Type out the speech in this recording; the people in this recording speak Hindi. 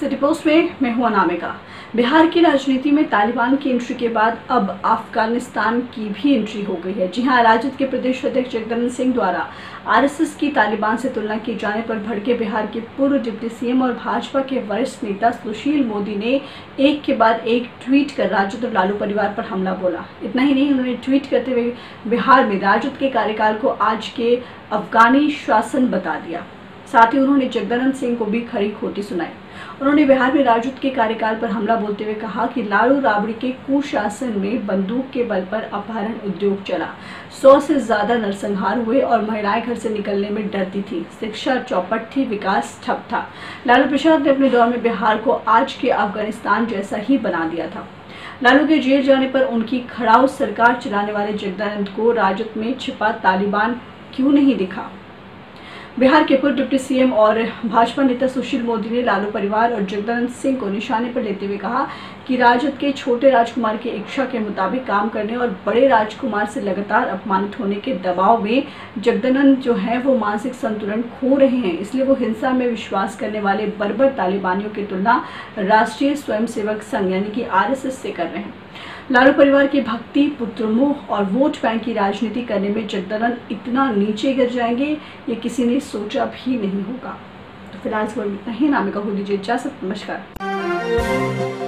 सिटी पोस्ट में मैं हूँ अनामिका। बिहार की राजनीति में तालिबान की एंट्री के बाद अब अफ़गानिस्तान की भी एंट्री हो गई है। जी हाँ, राजद के प्रदेश अध्यक्ष जगदानंद सिंह द्वारा आरएसएस की तालिबान से तुलना किए जाने पर भड़के बिहार के पूर्व डिप्टी सीएम और भाजपा के वरिष्ठ नेता सुशील मोदी ने एक के बाद एक ट्वीट कर राजद और लालू परिवार पर हमला बोला। इतना ही नहीं, उन्होंने ट्वीट करते हुए बिहार में राजद के कार्यकाल को आज के अफगानी शासन बता दिया। साथ ही उन्होंने जगदानंद सिंह को भी खरी खोटी सुनाई। उन्होंने बिहार में राजद के कार्यकाल पर हमला बोलते हुए कहा कि लालू राबड़ी के कुशासन में बंदूक के बल पर अपहरण उद्योग चला। सौ से ज़्यादा नरसंहार हुए और महिलाएँ घर से निकलने में डरती थी। शिक्षा चौपट थी, विकास ठप था। लालू प्रसाद ने अपने दौर में बिहार को आज के अफ़गानिस्तान जैसा ही बना दिया था। लालू के जेल जाने पर उनकी खड़ाऊ सरकार चलाने वाले जगदानंद को राजद में छिपा तालिबान क्यों नहीं दिखा? बिहार के पूर्व डिप्टी सीएम और भाजपा नेता सुशील मोदी ने लालू परिवार और जगदानंद सिंह को निशाने पर लेते हुए कहा कि राजद के छोटे राजकुमार की इच्छा के मुताबिक काम करने और बड़े राजकुमार से लगातार अपमानित होने के दबाव में जगदानंद जो है, वो मानसिक संतुलन खो रहे हैं। इसलिए वो हिंसा में विश्वास करने वाले बर्बर तालिबानियों की तुलना राष्ट्रीय स्वयंसेवक संघ यानी कि आरएसएस से कर रहे हैं। लालू परिवार की भक्ति पुत्र मोह और वोट बैंक की राजनीति करने में जगदानंद इतना नीचे गिर जाएँगे, ये किसी ने सोचा भी नहीं होगा। तो फ़िलहाल इतना ही नामिका हो दीजिए इजाज़त, नमस्कार।